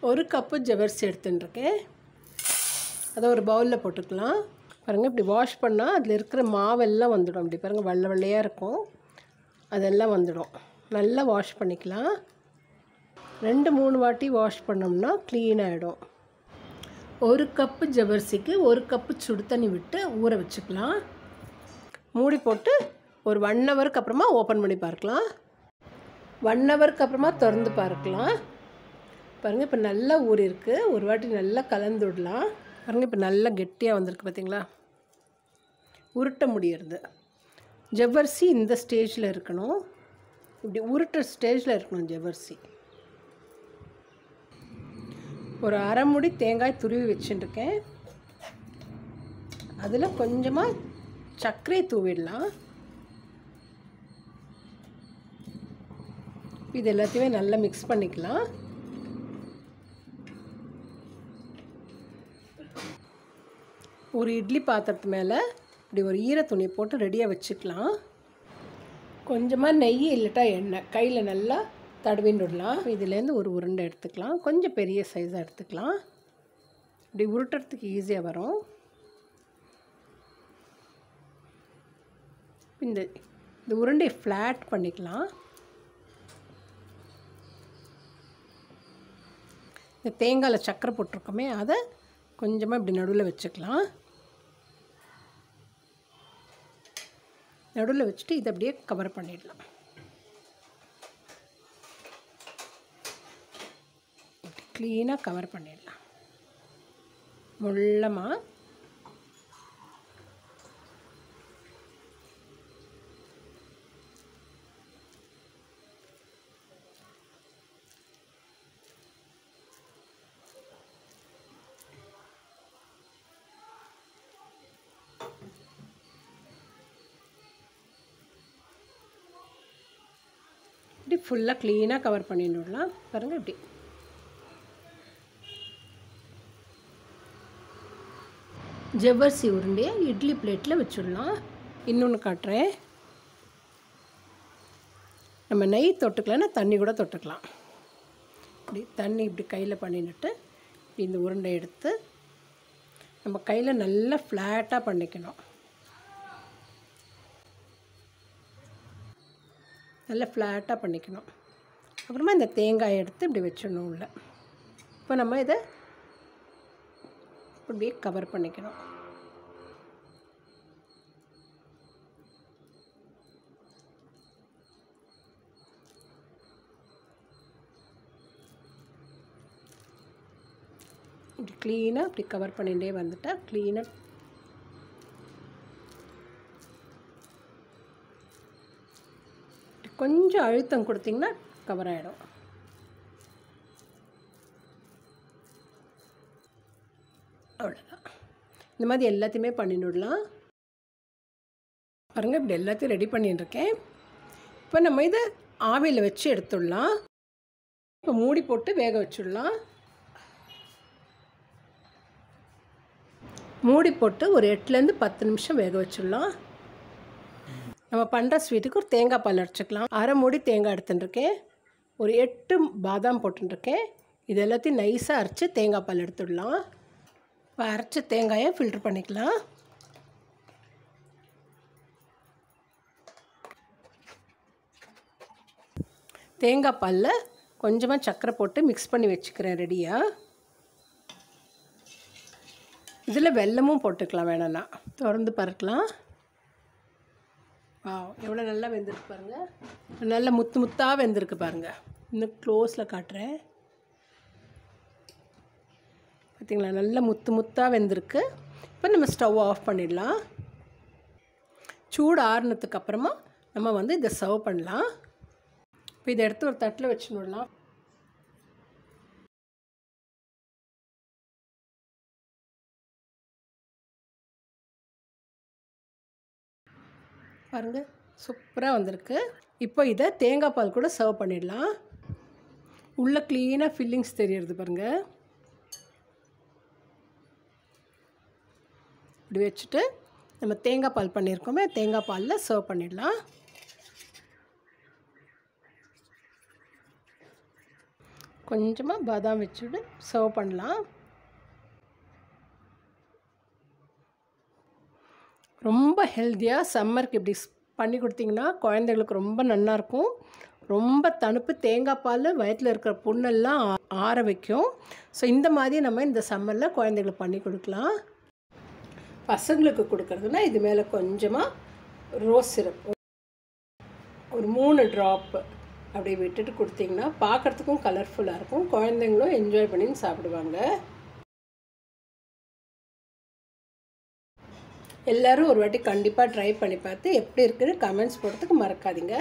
ஒரு கப்பு ஜவர்ஸ் எடுத்துட்டுருக்கேன். அதை ஒரு பவுலில் போட்டுக்கலாம். பாருங்கள் இப்படி வாஷ் பண்ணால் அதில் இருக்கிற மாவெல்லாம் வந்துடும். அப்படி பாருங்கள் வெள்ளை வெள்ளையாக இருக்கும். அதெல்லாம் வந்துடும். நல்லா வாஷ் பண்ணிக்கலாம். ரெண்டு மூணு வாட்டி வாஷ் பண்ணோம்னா க்ளீன் ஆகிடும் ஒரு கப்பு ஜவர்சிக்கு ஒரு கப்பு சுடு தண்ணி விட்டு ஊற வச்சுக்கலாம். மூடி போட்டு ஒரு ஒன் ஹவருக்கு அப்புறமா ஓப்பன் பண்ணி பார்க்கலாம். ஒன் ஹவருக்கு அப்புறமா திறந்து பார்க்கலாம். பாருங்கள் இப்போ நல்லா ஊறிருக்கு ஒரு வாட்டி நல்லா கலந்து விடலாம். பாருங்கள் இப்போ நல்லா கெட்டியாக வந்திருக்கு பார்த்தீங்களா உருட்ட முடியறது. ஜவ்வரிசி இந்த ஸ்டேஜில் இருக்கணும். இப்படி உருட்டுற ஸ்டேஜில் இருக்கணும் ஜவ்வரிசி. ஒரு அரை முடி தேங்காய் துருவி வச்சுட்டுருக்கேன். அதில் கொஞ்சமாக சர்க்கரை தூவிடலாம். இது எல்லாத்தையுமே நல்லா மிக்ஸ் பண்ணிக்கலாம். ஒரு இட்லி பாத்திரத்து மேலே இப்படி ஒரு ஈர துணி போட்டு ரெடியாக வச்சுக்கலாம். கொஞ்சமாக நெய் இல்லட்டா எண்ணெய். கையில் நல்லா தடவின்னு விடலாம். இதுலேருந்து ஒரு உருண்டை எடுத்துக்கலாம். கொஞ்சம் பெரிய சைஸாக எடுத்துக்கலாம். இப்படி உருட்டுறதுக்கு ஈஸியாக வரும். இந்த இந்த உருண்டையை ஃப்ளாட் பண்ணிக்கலாம். இந்த தேங்காயில் சக்கரை போட்டிருக்கோமே அதை கொஞ்சமாக இப்படி நடுவில் வச்சுக்கலாம். நடுவில் வச்சுட்டு இதை அப்படியே கவர் பண்ணிடலாம். க்ளீனாக கவர் பண்ணிடலாம். முள்ளமாக இப்படி ஃபுல்லாக க்ளீனாக கவர் பண்ணிடலாம் பாருங்கள் இப்படி. ஜவ்வரிசி உருண்டையை இட்லி பிளேட்டில் வச்சுடலாம். இன்னொன்று காட்டுறேன். நம்ம நெய் தொட்டுக்கலன்னா தண்ணி கூட தொட்டுக்கலாம். இப்படி தண்ணி இப்படி கையில் பண்ணிட்டு இந்த உருண்டை எடுத்து நம்ம கையில் நல்லா ஃப்ளாட்டாக பண்ணிக்கணும். நல்லா ஃப்ளாட்டாக பண்ணிக்கணும். அப்புறமா இந்த தேங்காயை எடுத்து இப்படி வச்சிடணும் உள்ள. இப்போ நம்ம இதை இப்படியே கவர் பண்ணிக்கணும். இப்படி க்ளீனாக இப்படி கவர் பண்ணிகிட்டே வந்துட்டால் க்ளீனாக கொஞ்சம் அழுத்தம் கொடுத்திங்கன்னா கவர் ஆகிடும் அவ்வளோதான் இந்த மாதிரி எல்லாத்தையுமே பண்ணிவிடலாம் பாருங்கள் இப்படி எல்லாத்தையும் ரெடி பண்ணிட்டுருக்கேன் இப்போ நம்ம இதை ஆவியில் வச்சு எடுத்துடலாம். இப்போ மூடி போட்டு வேக வச்சுடலாம். மூடி போட்டு ஒரு எட்டுலேருந்து பத்து நிமிஷம் வேக வச்சிடலாம். நம்ம பண்ணுற ஸ்வீட்டுக்கு ஒரு தேங்காய் பால் அரைச்சிக்கலாம். அரை மூடி தேங்காய் எடுத்துட்டுருக்கேன். ஒரு எட்டு பாதாம் போட்டுருக்கேன் இது எல்லாத்தையும் நைஸாக அரைச்சி தேங்காய் பால் எடுத்துடலாம். இப்போ அரைச்ச தேங்காயை ஃபில்ட்ரு பண்ணிக்கலாம். தேங்காய் பாலில் கொஞ்சமாக சர்க்கரை போட்டு மிக்ஸ் பண்ணி வச்சுக்கிறேன் ரெடியாக இதில் வெல்லமும் போட்டுக்கலாம் வேணும்னா. திறந்து பறக்கலாம் ஆ எவ்வளோ நல்லா வெந்திருக்கு பாருங்கள் நல்லா முத்து முத்தாக வெந்திருக்கு பாருங்கள் இன்னும் க்ளோஸில் காட்டுறேன். பார்த்திங்களா நல்லா முத்து முத்தாக வெந்திருக்கு. இப்போ நம்ம ஸ்டவ் ஆஃப் பண்ணிடலாம். சூடு ஆறுனதுக்கு அப்புறமா நம்ம வந்து இதை சர்வ் பண்ணலாம். இப்போ இதை எடுத்து ஒரு தட்டில் வச்சுடலாம் பாருங்கள் சூப்பராக வந்திருக்கு. இப்போ இதை தேங்காய் பால் கூட சர்வ் பண்ணிடலாம். உள்ளே க்ளீனாக ஃபில்லிங்ஸ் தெரியறது பாருங்கள் இப்படி வச்சுட்டு நம்ம தேங்காய் பால் பண்ணியிருக்கோமே தேங்காய் பாலில் சர்வ் பண்ணிடலாம். கொஞ்சமாக பாதாம் வச்சுட்டு சர்வ் பண்ணலாம். ரொம்ப ஹெல்த்தியாக சம்மருக்கு இப்படி பண்ணி கொடுத்தீங்கன்னா குழந்தைங்களுக்கு ரொம்ப நல்லாயிருக்கும் ரொம்ப தணுப்பு தேங்காய் பால் வயிற்றில் இருக்கிற புண்ணெல்லாம் ஆ- ஆற வைக்கும். ஸோ இந்த மாதிரி நம்ம இந்த சம்மரில் குழந்தைங்களுக்கு பண்ணி கொடுக்கலாம். பசங்களுக்கு கொடுக்குறதுனா இது மேலே கொஞ்சமாக ரோஸ் சிரப் ஒரு மூணு ட்ராப்பு அப்படி விட்டுட்டு கொடுத்தீங்கன்னா பார்க்குறதுக்கும் கலர்ஃபுல்லாக இருக்கும். குழந்தைங்களும் என்ஜாய் பண்ணி சாப்பிடுவாங்க. எல்லோரும் ஒரு வாட்டி கண்டிப்பாக ட்ரை பண்ணி பார்த்து எப்படி இருக்குன்னு கமெண்ட்ஸ் போடுறதுக்கு மறக்காதீங்க.